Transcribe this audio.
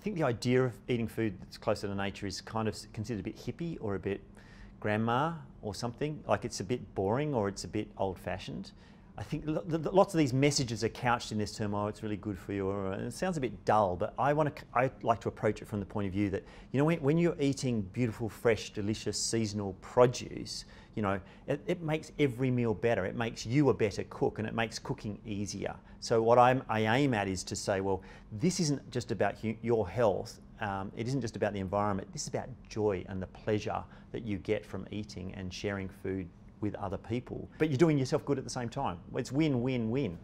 think the idea of eating food that's closer to nature is kind of considered a bit hippie or a bit grandma or something. Like it's a bit boring or it's a bit old fashioned. I think lots of these messages are couched in this term, oh, it's really good for you, and it sounds a bit dull, but I want to, I like to approach it from the point of view that, you know, when, when you're eating beautiful, fresh, delicious, seasonal produce, you know, it, it, makes every meal better. It makes you a better cook and it makes cooking easier. So what I'm, I aim at is to say, well, this isn't just about your health. Um, it isn't just about the environment. This is about joy and the pleasure that you get from eating and sharing food with other people, but you're doing yourself good at the same time. It's win, win, win.